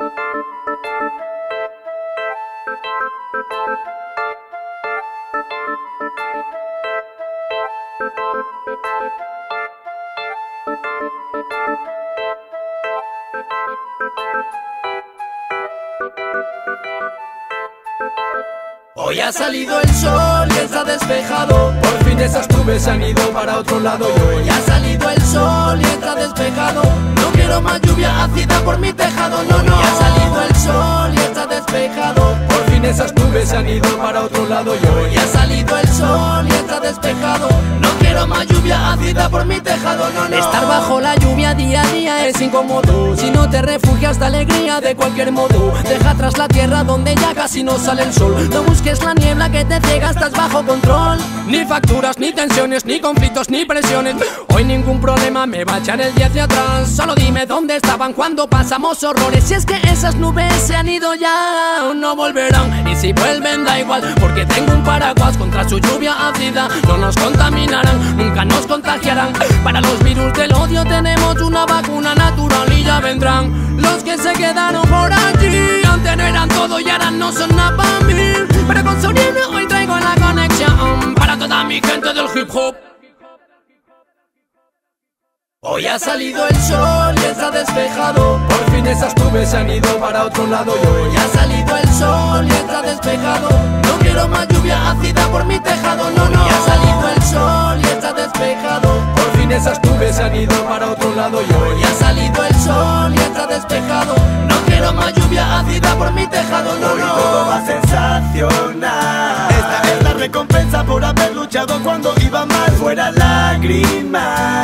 Hoy ha salido el sol y está despejado. Por fin esas nubes han ido para otro lado hoy ha salido el sol y está despejado quiero más lluvia ácida por mi tejado No, no, ha salido el sol y está despejado Por fin esas nubes han ido para otro lado. Y hoy ha salido el sol y está despejado. No quiero más lluvia ácida por mi tejado No, no. Estar bajo la lluvia día a día es incómodo. Si no te refugias de alegría de cualquier modo Deja atrás la tierra donde ya casi no sale el sol. No busques la niebla que te ciega, estás bajo control. Ni facturas, ni tensiones, ni conflictos, ni presiones. Hoy ningún problema me va a echar el día hacia atrás. Solo dime dónde estaban cuando pasamos horrores. Si es que esas nubes se han ido ya, no volverán Y si vuelven da igual, porque tengo un paraguas contra su lluvia ácida No nos contaminarán, nunca nos contagiarán. Para los virus del odio tenemos una vacuna natural y ya vendrán Los que se quedaron por allí Hoy ha salido el sol y está despejado. Por fin esas nubes se han ido para otro lado. Y hoy ha salido el sol y está despejado. No quiero más lluvia ácida por mi tejado No, no, ha salido el sol y está despejado. Por fin esas nubes se han ido para otro lado. Y hoy ha salido el sol y está despejado. No quiero más lluvia ácida por mi tejado No, Hoy todo no va sensacional. Esta es la recompensa por haber luchado cuando iba mal. Fuera lágrimas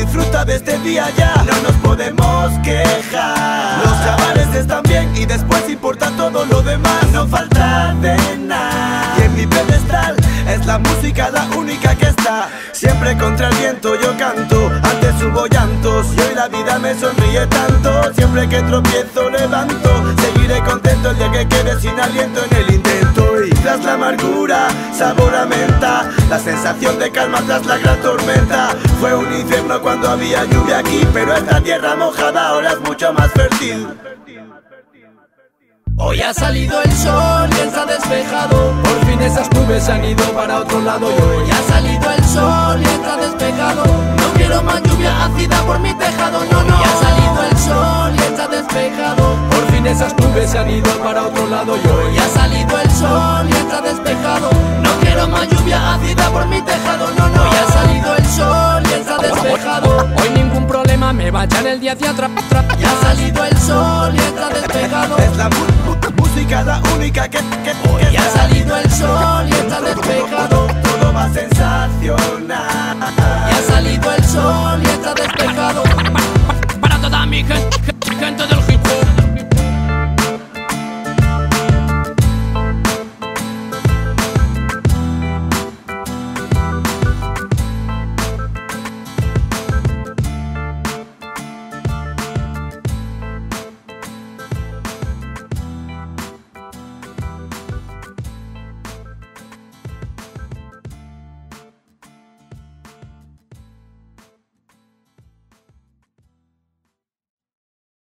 disfruta de este día ya. No nos podemos quejar. Los chavales están bien y después importa todo lo demás. No falta de nada. Y en mi pedestal es la música la única que está. Siempre contra el viento yo canto Antes hubo llantos y hoy la vida me sonríe tanto. Siempre que tropiezo levanto. Seguiré contento el día que quede sin aliento en el intento. Y tras la amargura, sabor a menta La sensación de calma tras la gran tormenta. Fue un infierno cuando había lluvia aquí Pero esta tierra mojada ahora es mucho más fértil. Hoy ha salido el sol y está despejado. Por fin esas nubes se han ido para otro lado. Y hoy ha salido el sol y está despejado. No quiero más lluvia ácida por mi tejado No, no, ha salido el sol y está despejado. Por fin esas nubes se han ido para otro lado. Y hoy ha salido el sol está despejado. No quiero más lluvia ácida por mi tejado. No, no, hoy ha salido el sol y está despejado. Hoy ningún problema me va a echar el día hacia atrás. Ya ha salido el sol y está despejado. Es la música la única que, que, que Hoy ha salido el sol y está despejado. Todo va sensacional